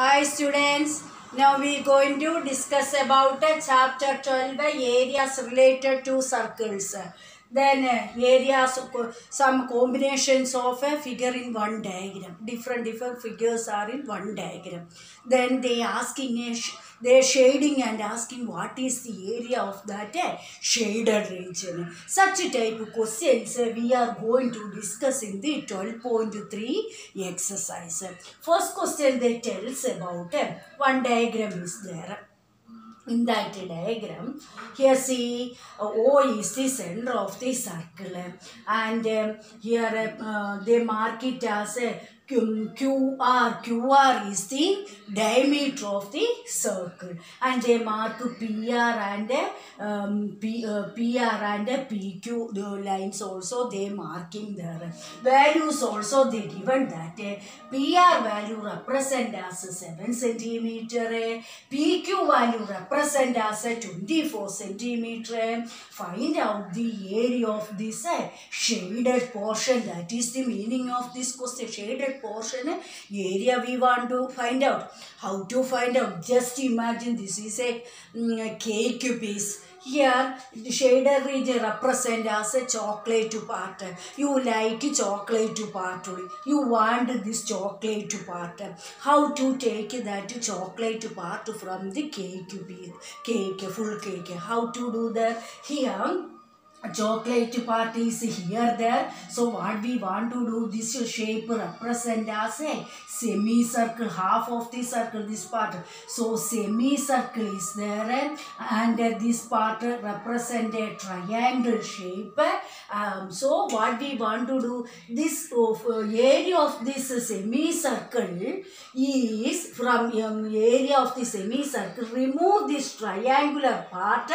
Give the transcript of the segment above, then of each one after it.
Hi students, now we are going to discuss about uh, chapter 12 uh, areas related to circles. Then uh, areas, some combinations of a figure in one diagram. Different different figures are in one diagram. Then they asking a sh- they shading and asking what is the area of that uh, shaded region. Such type of questions we are going to discuss in the 12.3 exercise. First question they tells about uh, one diagram is there in that diagram here see o is the center of the circle and um, here uh, they mark it as qr qr is the diameter of the circle. And they mark pr and um, P, uh, pr and pq the lines also they marking there. Values also they given that uh, pr value represent as 7 centimeter uh, pq value represent as a 24 centimeter. Find out the area of this uh, shaded portion that is the meaning of this question shaded portion uh, area we want to find out how to find out just imagine this is a mm, cake piece here the shaded region represent as a chocolate part you like chocolate part you want this chocolate part how to take that chocolate part from the cake piece cake full cake how to do that here chocolate part is here there. So what we want to do this shape represent as a semicircle half of the circle this part. So semicircle is there and this part represent a triangle shape. Um, so what we want to do this of, uh, area of this semicircle is from um, area of the semicircle remove this triangular part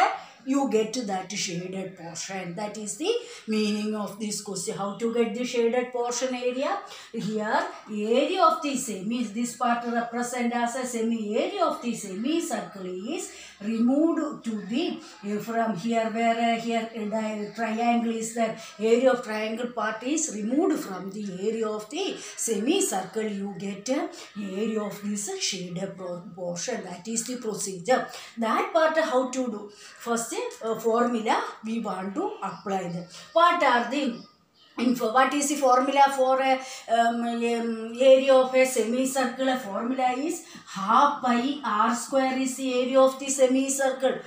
you get that shaded portion. That is the meaning of this question. How to get the shaded portion area? Here, area of the semi, this part represent as a semi, area of the semicircle is removed to the, from here where uh, here uh, triangle is there, area of triangle part is removed from the area of the semicircle. You get area of this shaded portion. That is the procedure. That part how to do? First, uh, formula we want to apply them. What are the info? What is the formula for a um, um, area of a semicircle? Formula is half pi r square is the area of the semicircle.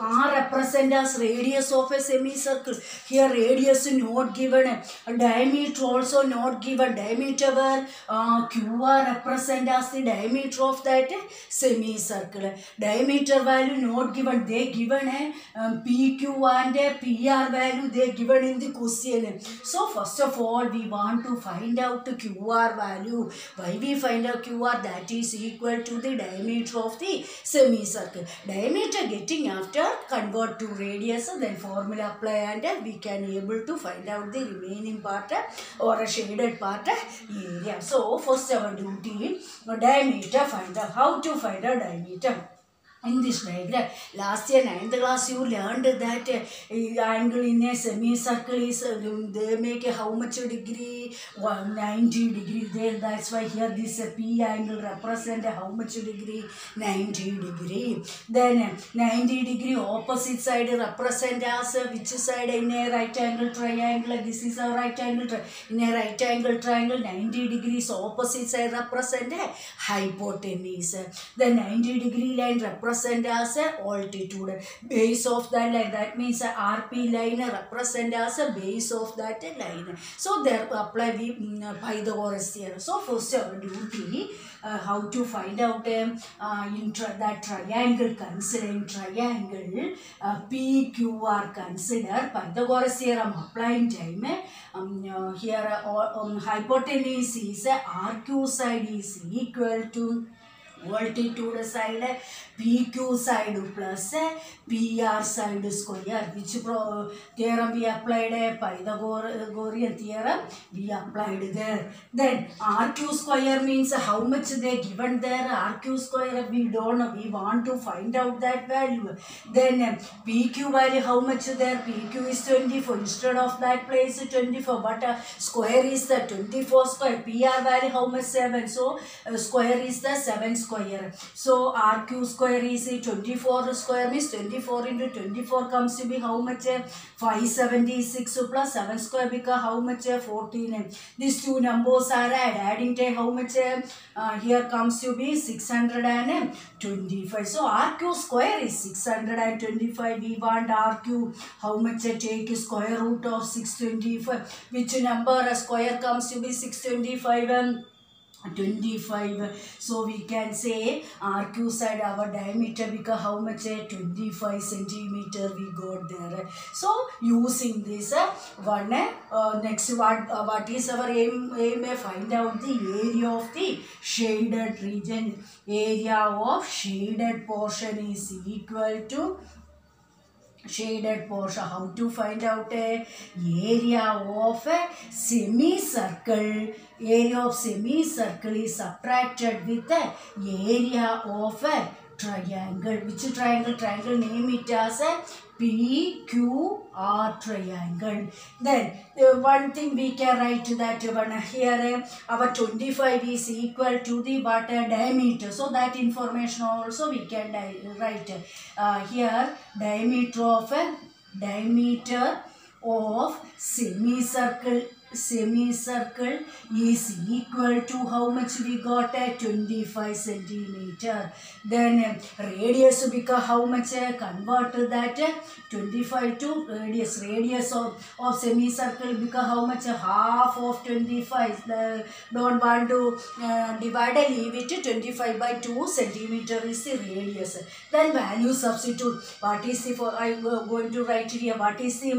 R represent as radius of a semicircle. Here radius not given. Diameter also not given. Diameter where uh, QR represent as the diameter of that semicircle. Diameter value not given. They given a um, PQ and a PR value they given in the question. So first of all we want to find out the QR value. Why we find out QR that is equal to the diameter of the semicircle. Diameter getting after convert to radius then formula apply and we can able to find out the remaining part or a shaded part area. So first our duty diameter find out how to find a diameter this diagram last year ninth class you learned that uh, angle in a semicircle is uh, they make how much degree 190 degree there that's why here this uh, p angle represent how much degree 90 degree then uh, 90 degree opposite side represent as uh, which side in a right angle triangle this is a right angle tri- in a right angle triangle 90 degrees opposite side represent a hypotenuse the 90 degree line represent as a altitude. Base of that line that means a rp line represent as a base of that line. So there apply we mm, pythagoras theorem so first our duty uh, how to find out um, uh, in that triangle considering triangle uh, pqr consider pythagoras theorem applying time um, uh, here uh, um, hypotenuse is uh, rq side is equal to altitude side है P Q side plus है P R side square which pro theorem applied है Pythagorean theorem be applied there then R Q square means how much they given there R Q square we don't know we want to find out that value then P Q value how much there P Q is twenty four instead of that place twenty four but square is the twenty four square P R value how much seven so square is the square. So RQ square is 24 square means 24 into 24 comes to be how much? 576 plus 7 square become how much? 14. These two numbers are add. Adding to how much? Uh, here comes to be 625. So RQ square is 625. We want RQ. How much? Take square root of 625. Which number square comes to be 625? Um, 25 so we can say RQ side our diameter because how much eh? 25 centimeter we got there so using this uh, one eh, uh, next what uh, what is our aim aim eh, find out the area of the shaded region area of shaded portion is equal to shaded portion how to find out a area of a semicircle area of semicircle is subtracted with the area of a triangle which triangle triangle name it as a PQR triangle. Then uh, one thing we can write that one here our 25 is equal to the what diameter. So that information also we can write uh, here diameter of a diameter of semicircle semicircle is equal to how much we got at 25 centimeter then uh, radius become how much uh, convert that uh, 25 to radius radius of, of semicircle become how much half of 25 the, don't want to uh, divide and leave it 25 by 2 centimeter is the radius then value substitute what is the for i go- going to write here what is the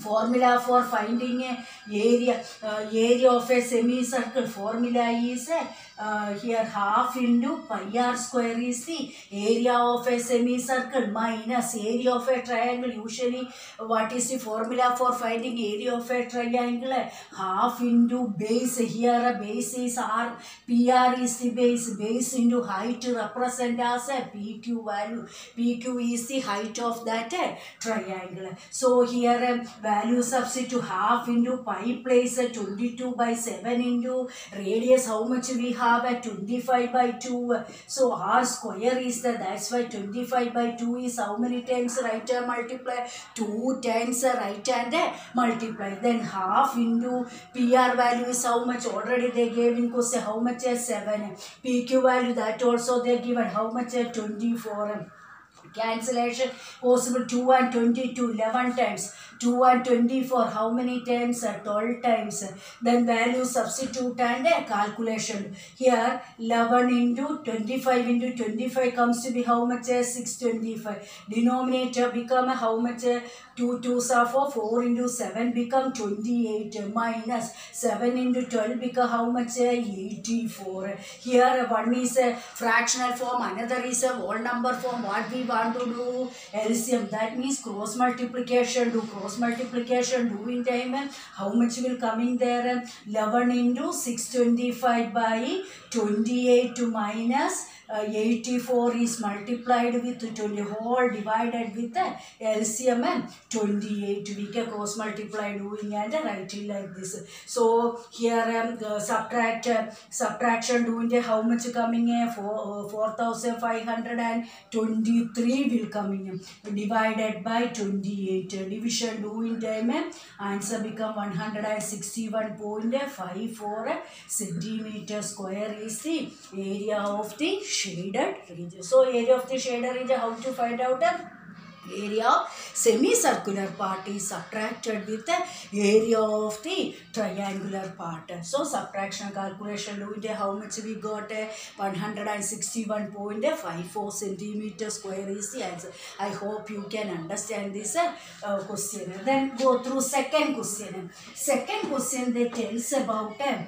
formula for finding a area uh, area of a semicircle formula is uh, here half into pi r square is the area of a semicircle minus area of a triangle. Usually what is the formula for finding area of a triangle? Half into base here a base is r pr is the base base into height represent as a pq value. Pq is the height of that uh, triangle. So here um, value substitute half into pi place uh, 22 by 7 into radius how much we have at 25 by 2 so r square is the that's why 25 by 2 is how many times right hand multiply 2 times uh, right hand uh, multiply then half into pr value is how much already they gave in question how much is 7 pq value that also they given how much is 24 cancellation possible 2 and 22 11 times 2 and 24 how many times Uh, 12 times then value substitute and uh, calculation. Here 11 into 25 into 25 comes to be how much Uh, 625 denominator become how much Uh, 2 2s are 4 4 into 7 become 28 uh, minus 7 into 12 become how much Uh, 84 here one is a fractional form another is a whole number form what we want to do LCM that means cross multiplication do cross multiplication doing time how much will coming there? Uh, 11 into 625 by 28 to minus uh, 84 is multiplied with 20 whole divided with the LCM and 28 we can cross multiply doing and writing like this so here um, the subtract uh, subtraction doing the how much coming uh, uh, 4523 will coming in divided by 28 Uh, division doing time uh, answer become 161.54 centimeter square is the area of the shaded region. So area of the shaded region, how to find out? uh, area of semicircular part is subtracted with the area of the triangular part. So subtraction calculation doing how much we got uh, 161.54 centimeter square is the answer. I hope you can understand this uh, uh, question. Then go through second question. Second question they tells about uh,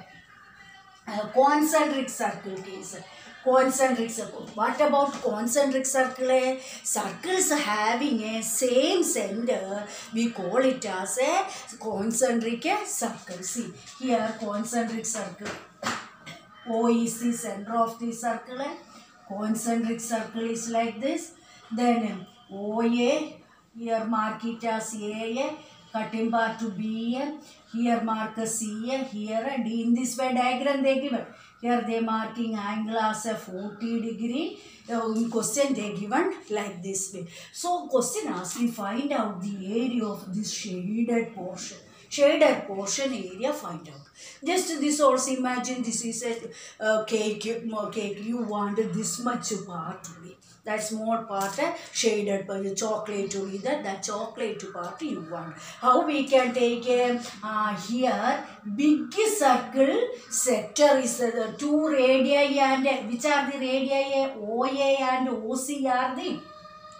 uh, concentric circle case. Concentric circle. What about concentric circle? Circles having a same center, we call it as a concentric circle. See, here concentric circle. O is the center of the circle. Concentric circle is like this. Then OA, here mark it as AA. Cutting part to B, here mark C, here D. In this way diagram they given. here they marking angle as a 40 degree in question they given like this way so question asks me find out the area of this shaded portion shaded portion area find out just this also imagine this is a uh, cake uh, cake you want this much part only that small part uh, shaded by the chocolate or either that chocolate part you want how we can take a uh, here big circle sector is uh, the two radii and uh, which are the radii oa and oc are the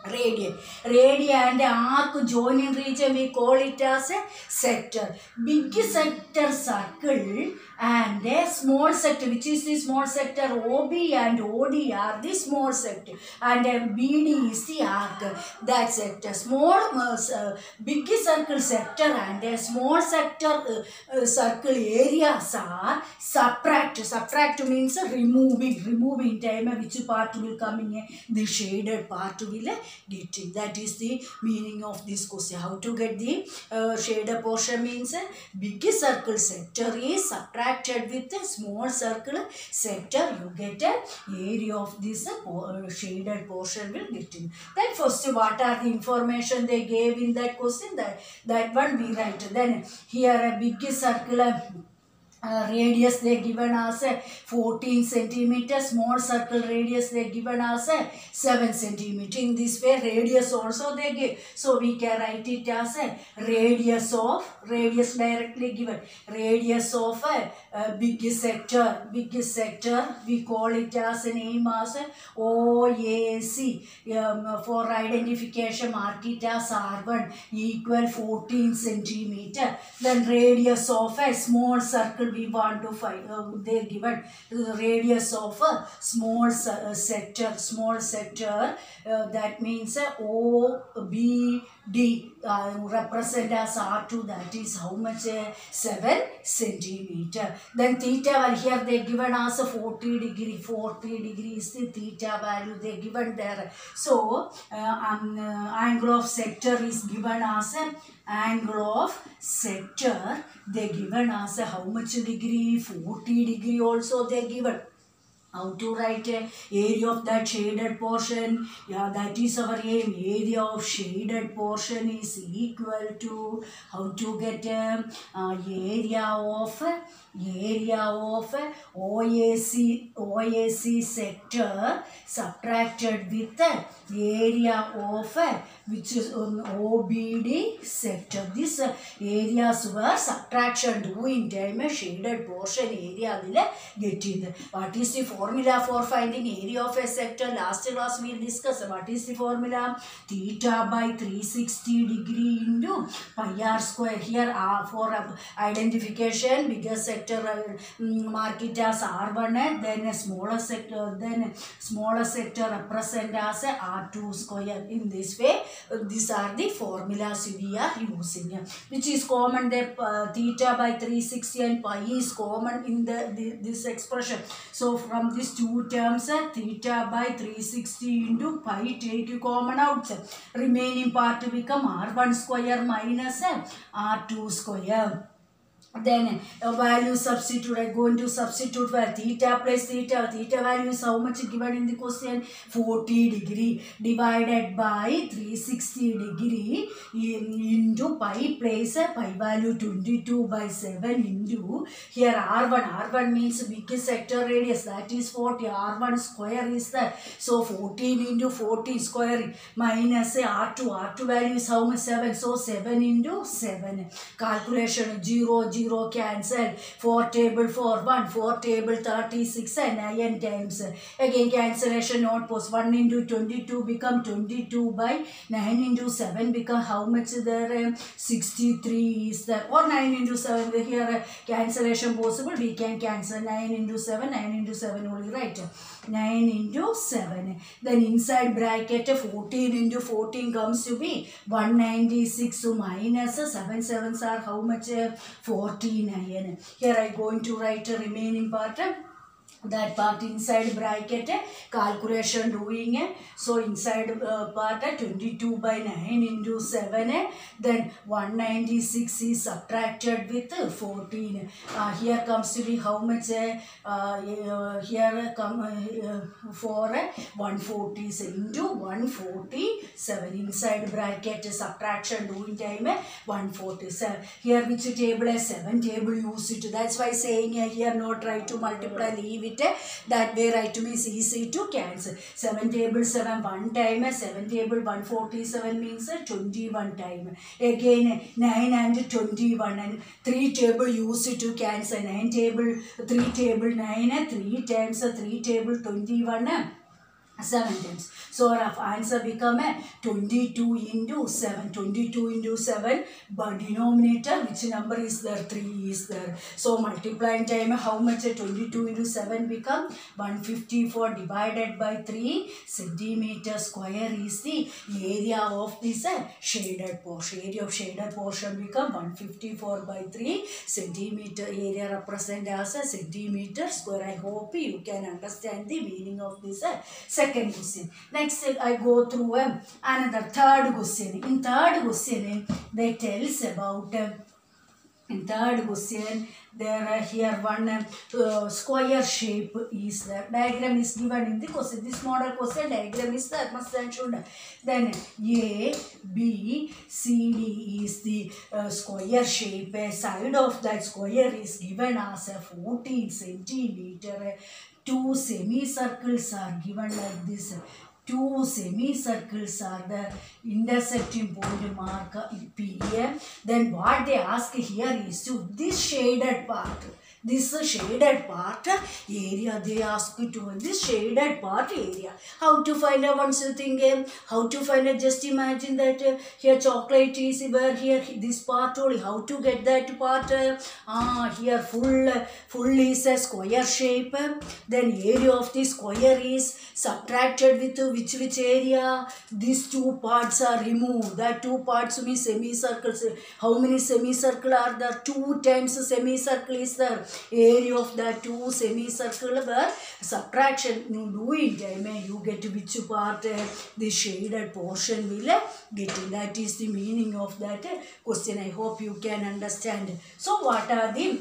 radii radii and arc joining region we call it as a sector big sector circle and a small sector which is the small sector ob and od are the small sector and bd is the arc. That sector small uh, uh, big circle sector and a small sector uh, uh, circle areas are subtract. Subtract means removing. Removing time which part will come in the shaded part will get in. That is the meaning of this question. How to get the uh, shaded portion means big circle sector is with a small circle sector you get a area of this uh, uh, shaded portion will get in then first what are the information they gave in that question? That that one we write. Then here a big circle uh, uh, radius they given as a 14 centimeter small circle radius they given as a 7 centimeter in this way radius also they give so we can write it as a radius of radius directly given radius of a, uh big sector big sector we call it as a name as OAC um, for identification mark it as R1 equal 14 centimeter then radius of a small circle we want to find uh, they given the radius of a small uh, sector small sector uh, that means uh, O B D uh, represent as R2 that is how much uh, 7 centimeter. Then theta value here they given a 40 degree 40 degree is the theta value they given there. So uh, um, uh, angle of sector is given as a angle of sector. They given a how much degree 40 degree also they given how to write area of that shaded portion yeah that is our aim. Area of shaded portion is equal to how to get a uh, area of area of OAC OAC sector subtracted with the area of which is um, OBD sector this uh, areas were subtraction doing time shaded portion area will get in what is the formula for finding area of a sector last class we discussed what is the formula theta by 360 degree into pi r square here uh, for uh, identification bigger sector uh, mm, mark it as r1 and then a smaller sector then smaller sector represent as r2 square in this way uh, these are the formulas we are using uh, which is common the uh, theta by 360 and pi is common in the, the this expression so from these two terms uh, theta by 360 into pi take common out remaining part become r1 square minus uh, r2 square then a value substitute i going to substitute where theta plus theta theta value is how much given in the question 40 degree divided by 360 degree in, into pi place pi value 22 by 7 into here r1 r1 means biggest sector radius that is 40 r1 square is that so 14 into 40 square minus r2 r2 value is how much 7 so 7 into 7 calculation 0 0 cancel. 4 table 4 1 4 table 36 and 9 times again cancellation not post. 1 into 22 become 22 by 9 into 7 become how much there? Um, 63 is there. Or 9 into 7 here. Cancellation possible. We can cancel 9 into 7 9 into 7 only right? 9 into 7 then inside bracket 14 into 14 comes to be 196 so minus 7 sevens are how much uh, 49 here I going to write a remaining part that part inside bracket eh, calculation doing eh. so inside uh, part eh, 22 by 9 into 7 eh, then 196 is subtracted with eh, 14 uh, here comes to be how much eh, uh, uh, here come uh, uh, for eh, 140 into 147 inside bracket eh, subtraction doing time eh, 147 here which table eh, 7 table use it that's why saying eh, here no try to multiply leave it eh, that way right is easy to cancel 7 table 7 one time eh, 7 table 147 means eh, 21 time again eh, 9 and 21 and 3 table used to cancel 9 table 3 table 9 eh, 3 times eh, 3 table 21 7 times. So our answer become a 22 into 7. 22 into 7 but denominator which number is there? 3 is there. So multiplying time how much 22 into 7 become 154 divided by 3 centimeter square is the area of this uh, shaded portion. Area of shaded portion become 154 by 3 centimeter area represent as a centimeter square. I hope you can understand the meaning of this uh, second question. Next uh, I go through um, another third question. In third question uh, they tells about uh, in third question, there are here one uh, uh, square shape is there. Diagram is given in the question. This model question diagram is there. Must and should. Then A, B, C, D is the uh, square shape. A side of that square is given as a 14 centimeter. Two semicircles are given like this two semicircles are the intersecting point mark P. Then what they ask here is to this shaded part. This shaded part area they ask you to this shaded part area. How to find out once you think how to find it just imagine that uh, here chocolate is where here this part only. How to get that part? Ah here full full is a square shape. Then area of the square is subtracted with which which area? These two parts are removed. That two parts means semicircles. How many semicircle are there? Two times semicircle is there area of the two semicircle were subtraction you do it time eh, you get which part eh, the shaded portion will eh, get in. that is the meaning of that question. I hope you can understand. So what are the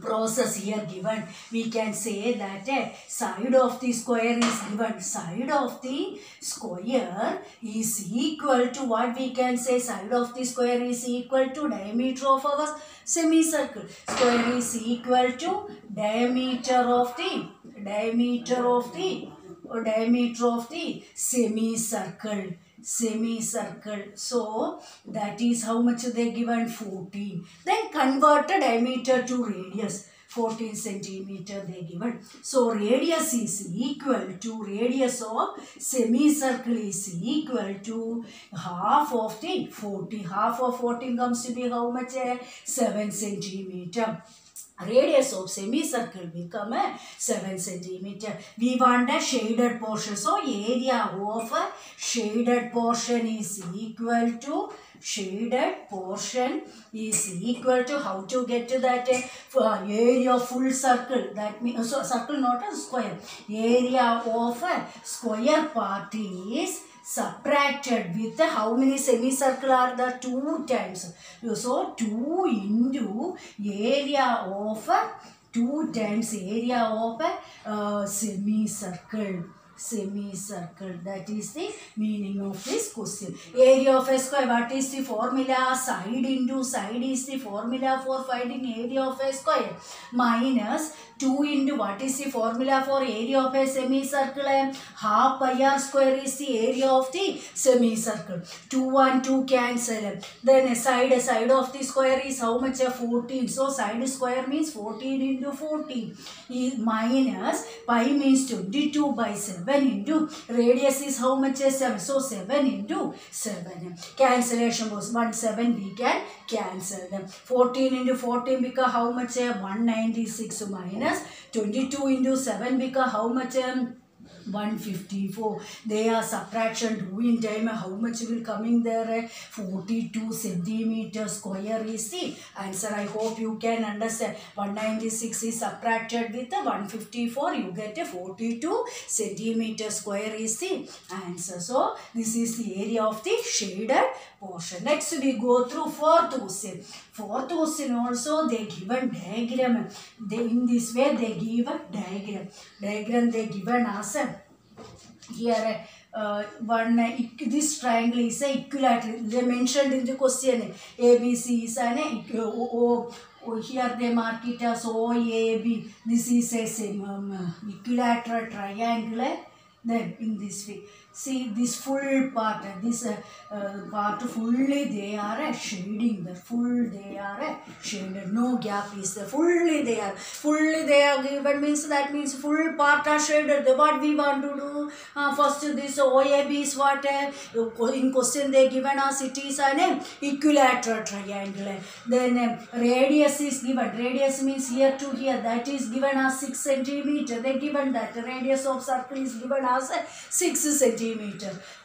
process here given. We can say that uh, side of the square is given. Side of the square is equal to what we can say? Side of the square is equal to diameter of our semicircle. Square is equal to diameter of the diameter of the or diameter of the semicircle semicircle. So that is how much they given 14 then convert the diameter to radius 14 centimeter they given so radius is equal to radius of semicircle is equal to half of the 40 half of 14 comes to be how much? Eh? 7 centimeter radius of semicircle become a 7 centimeter. We want a shaded portion. So area of a shaded portion is equal to shaded portion is equal to how to get to that area full circle that means so circle not a square area of a square part is subtracted with how many semicircle are the two times? So 2 into area of 2 times area of a uh, semicircle semicircle. That is the meaning of this question. Area of a square what is the formula? Side into side is the formula for finding area of a square. Minus 2 into what is the formula for area of a semicircle? Half pi r square is the area of the semicircle. 2 and 2 cancel. Then a side a side of the square is how much? A 14 so side square means 14 into 14 is minus pi means 22 by 7 into radius is how much? Is 7 so 7 into 7 cancellation was 1 7 we can cancel them. 14 into 14 become how much? 196 minus 22 into 7 become how much 154 they are subtraction 2 in time how much will coming there? 42 centimeter square is the answer i hope you can understand. 196 is subtracted with the 154 you get a 42 centimeter square is the answer so this is the area of the shaded portion. Next we go through fourth question fourth question also they given diagram. They in this way they give a diagram. Diagram they given as a here uh, one uh, this triangle is a equilateral they mentioned in the question abc is an o, o, o, here they mark it as oab this is a same um, equilateral triangle then in this way see this full part uh, this uh, uh, part fully they are uh, shading the full they are uh, shaded no gap is there fully they are. Fully they are given means that means full part are shaded. What we want to do uh, first this OAB is what uh, in question they given us it is an uh, equilateral triangle. Then um, radius is given. Radius means here to here. That is given as 6 centimeter. They given that radius of circle is given as uh, 6 centimeter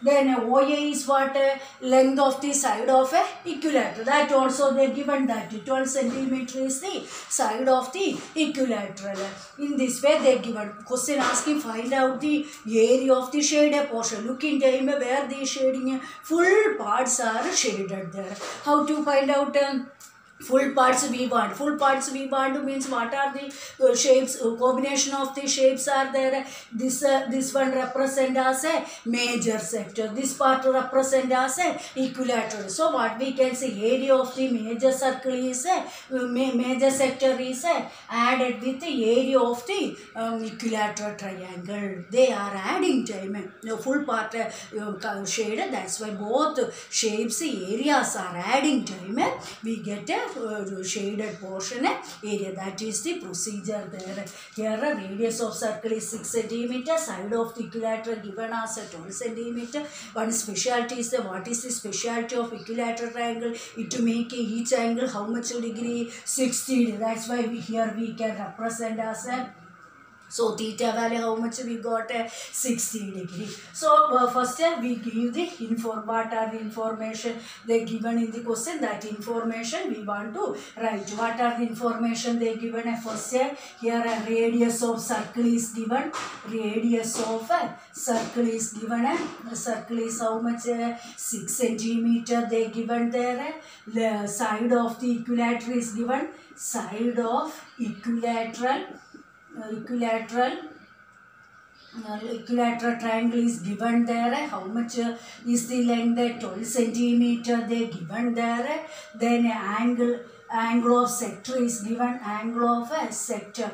then uh, OA is what? Length of the side of a equilateral. That also they given that. 12 centimeter is the side of the equilateral. In this way they given question asking find out the area of the shaded portion look in time where the shading full parts are shaded there. How to find out um, full parts we want full parts we want means what are the uh, shapes? Uh, combination of the shapes are there. This uh, this one represent as a major sector. This part represent as a equilateral. So what we can say area of the major circle is a uh, ma- major sector is a added with the area of the um, equilateral triangle. They are adding time. No full part uh, uh, shaded that's why both shapes areas are adding time. We get a uh, shaded portion uh, area that is the procedure there here a radius of circle is 6 centimeter side of the equilateral given as a 12 centimeter one specialty is the what is the specialty of equilateral triangle it make each angle how much degree 60 that's why we here we can represent as a so theta value how much we got uh, 60 degree. So uh, first uh, we give the inform are the information they given in the question that information we want to write. What are the information they given uh, first uh, here a radius of circle is given radius of a circle is given uh, circle is how much uh, 6 centimeter they given there uh, the side of the equilateral is given side of equilateral uh, equilateral uh, equilateral triangle is given there. How much uh, is the length? Uh, 12 centimeter they given there. Then angle angle of sector is given. Angle of a sector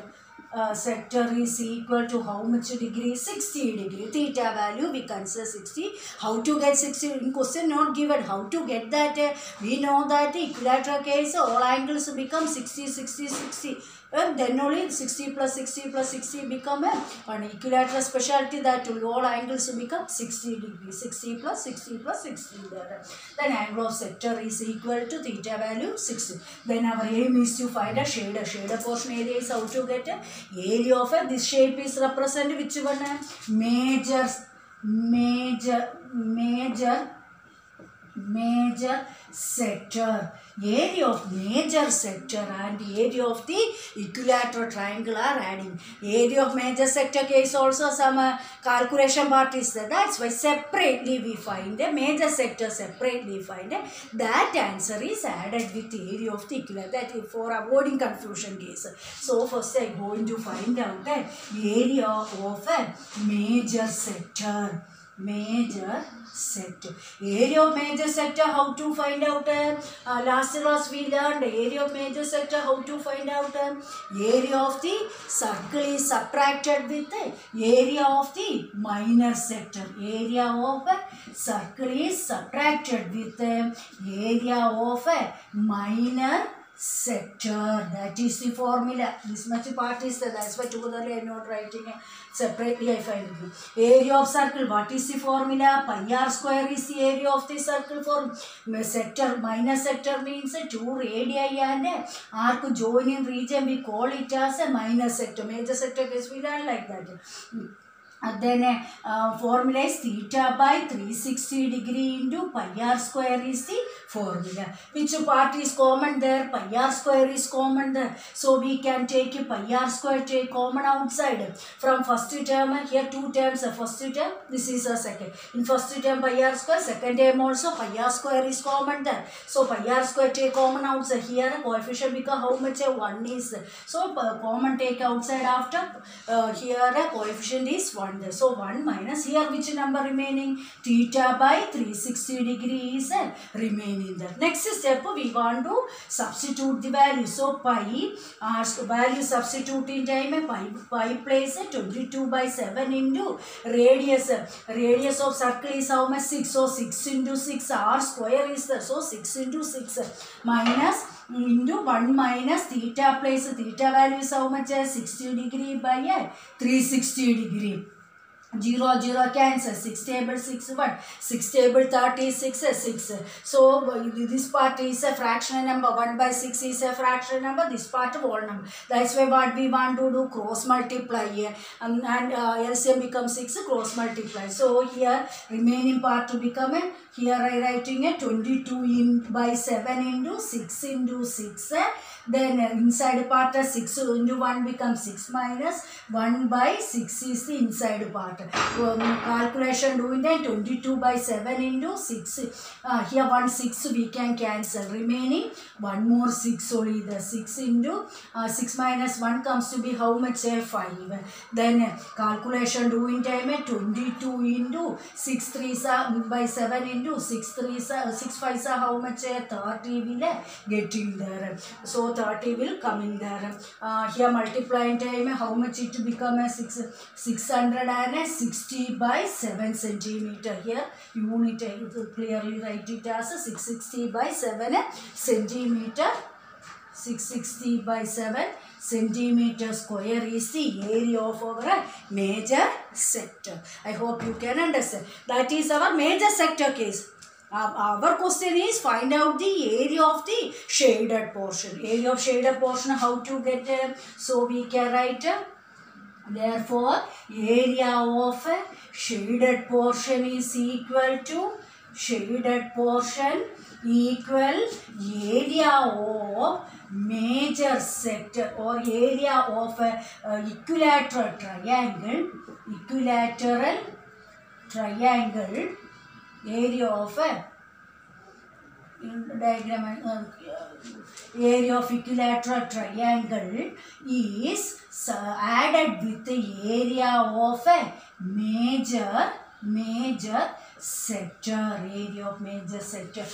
uh, sector is equal to how much degree? 60 degree. Theta value we consider 60 how to get 60 in question not given. How to get that? Uh, we know that equilateral case all angles become 60 60 60 and then only 60 plus 60 plus 60 become a, an equilateral specialty that will all angles become 60 degree 60 plus 60 plus 60 there then angle of sector is equal to theta value 60 then our aim is to find a shader shader portion area is how to get a area of a this shape is represent which one uh, major major major major sector area of major sector and area of the equilateral triangle are adding area of major sector case also some uh, calculation part is there that's why separately we find a major sector separately find a, that answer is added with the area of the equilateral that is for avoiding confusion case so first i going to find out the area of a major sector major sector area of major sector how to find out uh, uh, last class we learned area of major sector how to find out uh, area of the circle is subtracted with the area of the minor sector area of a circle is subtracted with the area of a minor sector that is the formula this much part is there that's why together i am not writing separately i find it area of circle what is the formula pi r square is the area of the circle for sector minus sector means uh, two radii and uh, arc joining region we call it as a minus sector major sector case we learn like that then uh, uh, formula is theta by 360 degree into pi r square is the formula. Which part is common there? Pi r square is common there. So we can take pi r square take common outside. From first term here two terms. uh, First term this is a second. In first term pi r square. Second term also pi r square is common there. So pi r square take common outside. Here coefficient become how much? uh, One is. So uh, common take outside after. Uh, here uh, coefficient is 1 there. So 1 minus here which number remaining? Theta by 360 degree is uh, remaining there. Next step we want to substitute the value. So pi uh, value substitute in time pi, pi place uh, 22 by 7 into radius. uh, Radius of circle is how much? 6. So 6 into 6 r square is there. So 6 into 6 uh, minus into 1 minus theta place theta value is how much? uh, 60 degree by uh, 360 degree. 0 0 cancel 6 table 6 1 6 table 36 uh, 6 so this part is a fractional number. 1 by 6 is a fractional number. This part whole number. That's why what we want to do cross multiply um, and uh, LCM becomes 6 cross multiply. So here remaining part to become a here I writing a 22 in by 7 into 6 into 6 uh, then uh, inside part uh, 6 into 1 becomes 6 minus 1 by 6 is the inside part. Um, calculation doing that 22 by 7 into 6. Uh, here 1 6 we can cancel. Remaining 1 more 6 only. The 6 into uh, 6 minus 1 comes to be how much? Uh, 5. Then uh, calculation doing time uh, 22 into 6 3 by 7 into 6 3 6 5 how much? Uh, 30 will uh, get in there. So 30 will come in there. Uh, here multiplying time how much it become a 6 660 by 7 centimeter here unit I will clearly write it as a 660 by 7 centimeter 660 by 7 centimeter square is the area of our major sector. I hope you can understand. That is our major sector case. Uh, our question is find out the area of the shaded portion. Area of shaded portion, how to get uh, So we can write uh, Therefore, area of a shaded portion is equal to shaded portion equal area of major sector or area of a, uh, equilateral triangle equilateral triangle area of a in diagram uh, area of equilateral triangle is added with the area of a major major sector area of major sector.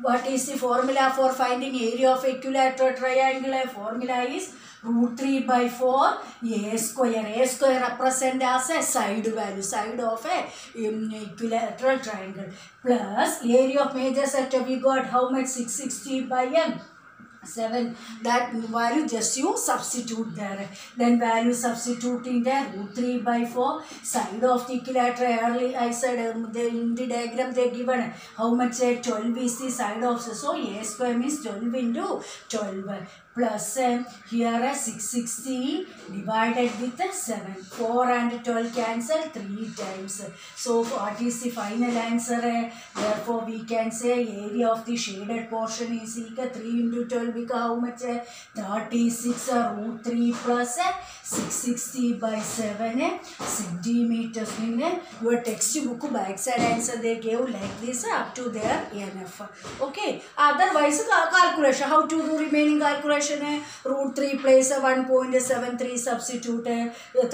What is the formula for finding area of equilateral triangle? A formula is root 3 by 4 a square a square represent as a side value side of a um, equilateral triangle plus area of major sector we got how much 660 by m 7 that value just you substitute there then value substituting there root 3 by 4 side of the equilateral early I said um, they, in the diagram they given how much uh, 12 is the side of so a square means 12 into 12 plus um, here uh, 660 divided with uh, 7 4 and 12 cancel 3 times so what is the final answer uh, therefore we can say area of the shaded portion is equal 3 into 12 become how much uh, 36 uh, root 3 plus uh, 660 by 7 uh, centimeters in uh, your textbook backside answer they gave like this uh, up to their ENF okay otherwise calculation how to do remaining calculation കോൺവൊല്യൂഷന് root three place one point seven three substitute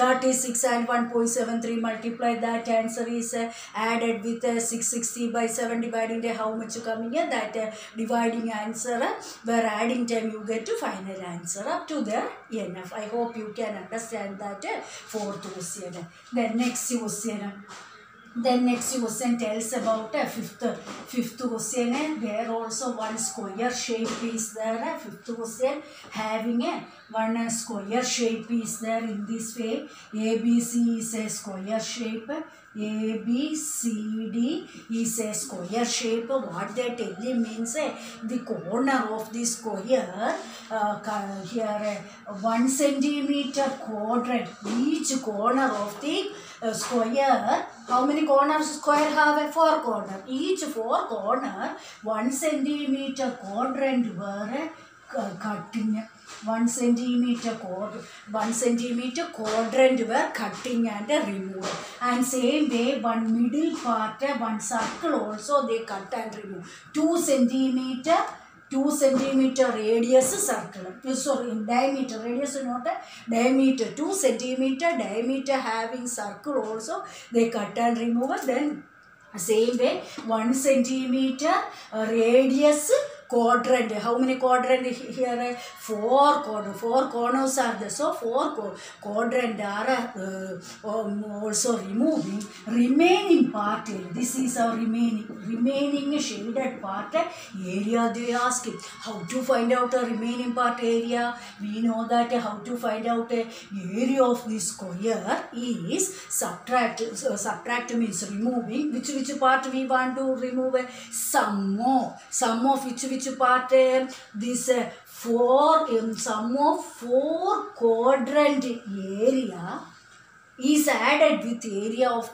thirty six and one point seven three multiply that answer is added with six sixty by seven dividing how much coming that dividing answer where adding time you get to final answer up to the N F I hope you can understand that fourth question then next question then next question tells about a fifth fifth question and there also one square shape is there fifth question having a one uh, square shape is there in this way. ABC is a square shape. A B C D is a square shape. What they telling means uh, the corner of the square uh, here uh, one centimeter quadrant. Each corner of the uh, square, how many corners square have a four corner? Each four corner, one centimeter quadrant were uh, cutting. One centimeter quad, one centimeter quadrant were cutting and removed. And same way, one middle part, uh, one circle also they cut and remove. Two centimeter two centimeter radius circle sorry diameter radius not diameter two centimeter diameter having circle also the cut and remove then same way one centimeter radius 1 centimeter radius quadrant. How many quadrant here? Four quadrant. Four corners are there. So four qu- quadrant are uh, um, also removing. Remaining part. This is our remaining remaining shaded part area. They ask it how to find out the remaining part area. We know that how to find out the area of this square is subtract. So subtract means removing. Which which part we want to remove? Sum of sum of which which part? eh, This four um, sum of four quadrant area is added with area of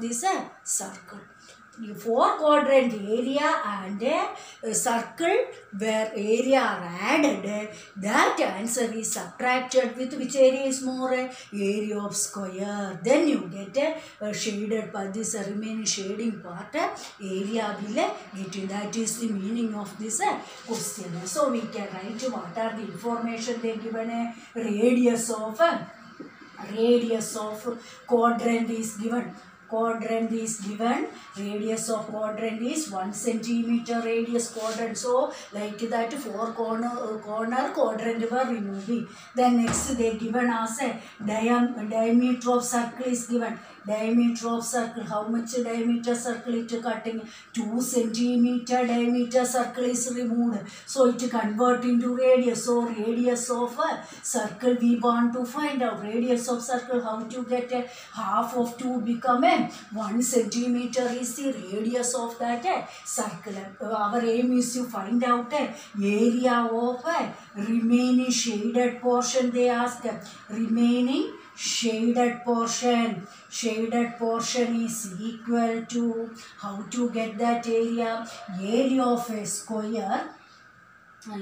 uh, four quadrant area and a circle where area are added, uh, that answer is subtracted with which area is more? uh, Area of square. Then you get a shaded part, this uh, remaining shading part, uh, area will uh, get it. That is the meaning of this uh, question. So we can write what are the information they given a radius of uh, radius of quadrant is given quadrant is given. Radius of quadrant is 1 centimeter radius quadrant. So like that four corner uh, corner quadrant were removing then next they given as a diam- diameter of circle is given diameter of circle. How much diameter circle it cutting? 2 centimeter diameter circle is removed. So it convert into radius. So radius of a circle we want to find out. Radius of circle how to get a half of 2 become a 1 centimeter is the radius of that uh, circle. Uh, our aim is to find out a area of a remaining shaded portion they ask. Remaining shaded portion. Shaded portion is equal to how to get that area. Area of a square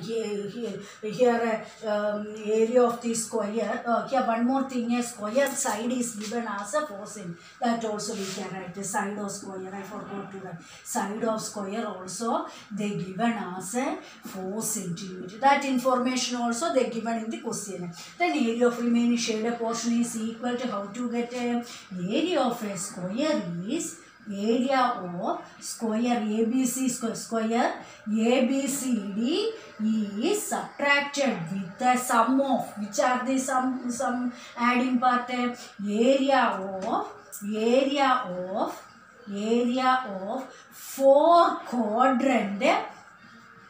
here, here, here uh, um, area of the square. Uh, here one more thing, a square side is given as a 4 cm. That also we can write the side of square. I forgot to write. Side of square also they given as a 4 centimeter. That information also they given in the question. Then area of remaining shaded portion is equal to how to get a area of a square is area of square ABC square, ABCD is subtracted with the sum of which are the sum sum adding part eh, area of area of area of four quadrant eh,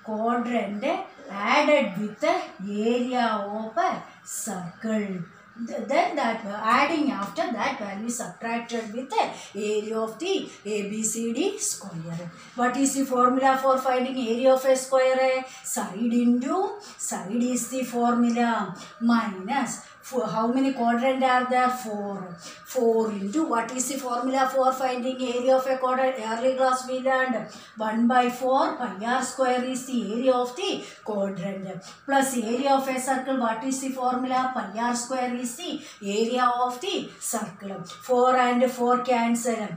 quadrant added with the area of a circle. Th- Then that adding after that value subtracted with the area of the ABCD square. What is the formula for finding area of a square? Side into side is the formula minus for how many quadrant are there? Four. Four into what is the formula for finding area of a quadrant? Early class we learned 1 by 4 pi r square is the area of the quadrant plus area of a circle. What is the formula? Pi r square is the area of the circle. Four and four cancel.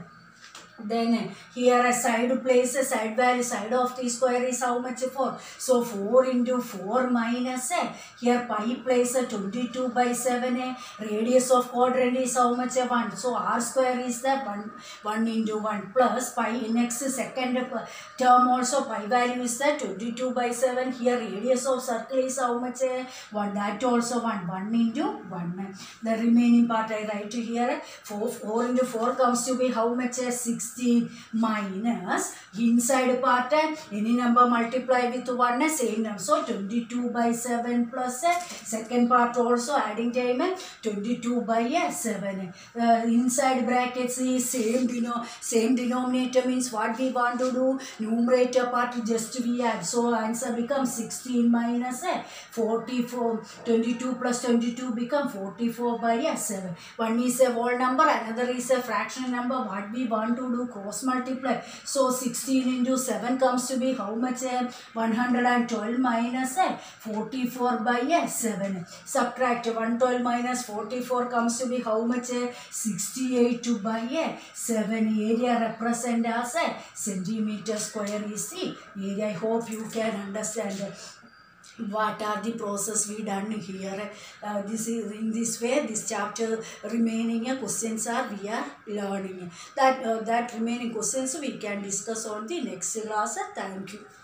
Then here a side place a side value side of the square is how much 4 so 4 into 4 minus a. Here pi place a 22 by 7 a radius of quadrant is how much? A 1 so r square is the 1 1 into 1 plus pi next second term also pi value is the 22 by 7 here radius of circle is how much? A 1 that also 1 1 into 1 the remaining part I write here. 4 4 into 4 comes to be how much? A 6 16 minus inside part any number multiply with 1 uh, same number. So 22 by 7 plus second part also adding time uh, 22 by uh, 7 uh, inside brackets is same deno same denominator means what we want to do? Numerator part just we add. So answer becomes 16 uh, 44 22 plus 22 become 44 by uh, 7 one is a whole number another is a fraction number. What we want to do cross multiply so 16 into 7 comes to be how much uh, 112 minus uh, 44 by uh, 7 subtract 112 minus 44 comes to be how much uh, 68 by uh, 7 area represent as centimeter square is the area i hope you can understand uh, what are the process we done here? Uh, this is in this way this chapter remaining uh, questions are we are learning. That uh, that remaining questions we can discuss on the next class. Thank you